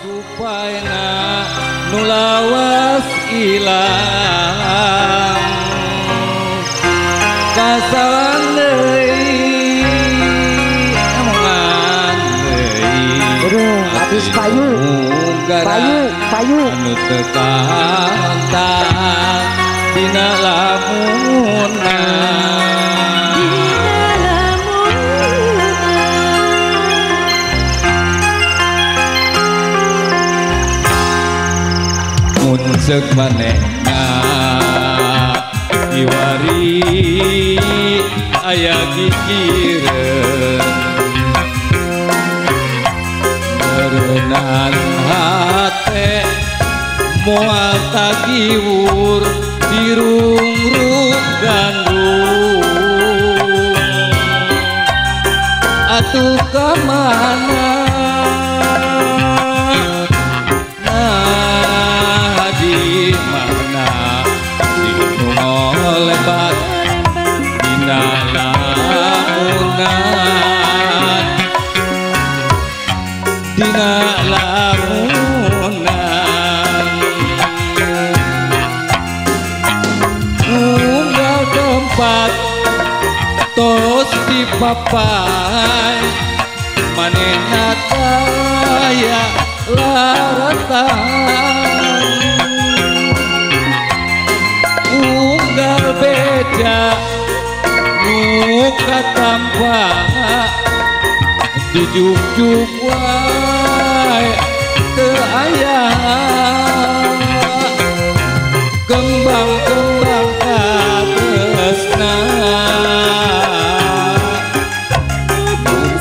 supaya nulawas ilang kasalan deui omongan deui habis payu. Payu, payu. anu teu dina lamunan sek manehna Iwari aya kikireun Beureunaan hate moal tagiwur dirungrung gandung Atuh ka mana dina lamunan unggal tempat tos di papai manehna kaya laratan unggal beja muka tampak dijuk-juk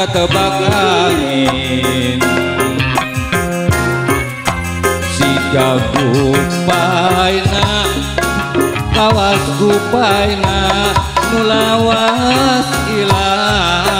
ketebak angin si gupaina kawas gupaina nulawas ilang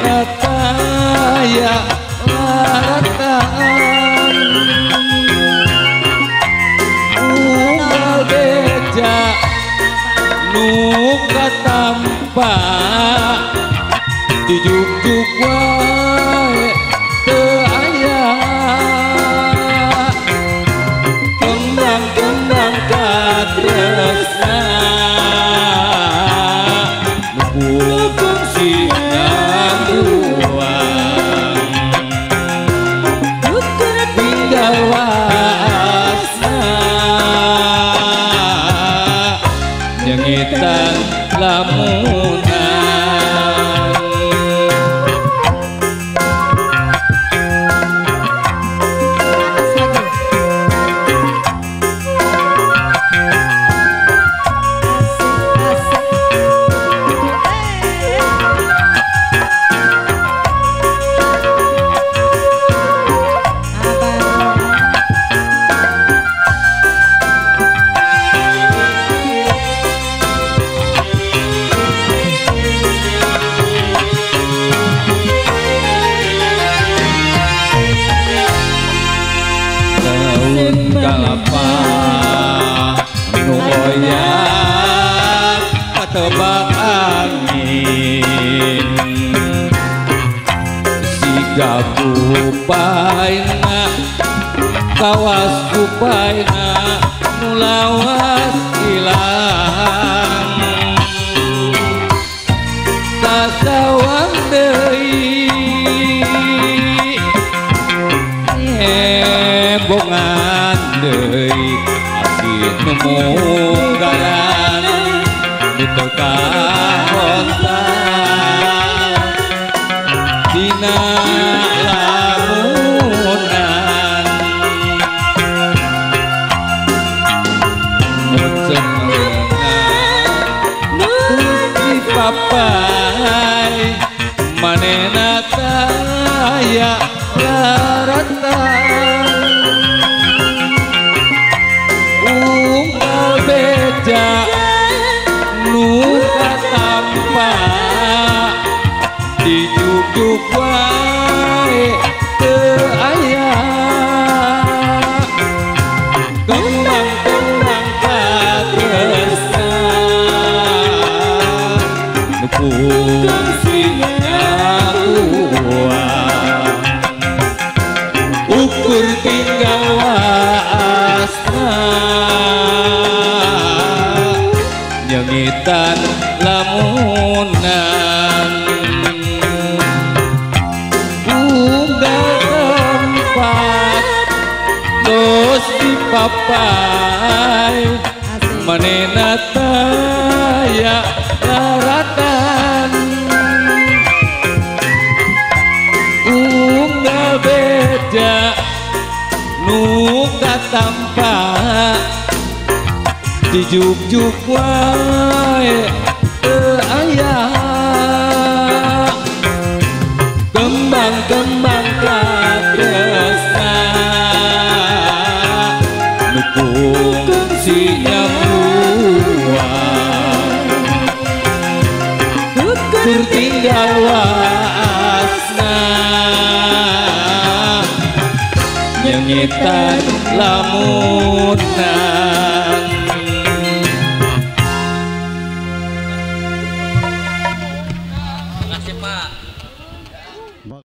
bapak dijujuk wae kembang-kembang katresna nu kungsi ngaduang tinggal waasna nyangitan salamu gakupaina kawas kupaina mulawas hilang tasawang deui nyebongan deui asih nemu garan nyengitan lamunan. Unggal tempat dos di papai. Manena taya laratan. Unggal beja nuka tampa dijuk-juk wae teu aya kembang-kembang katresna nutukun siap ruang tur tinggal wasna nyengitan lamunan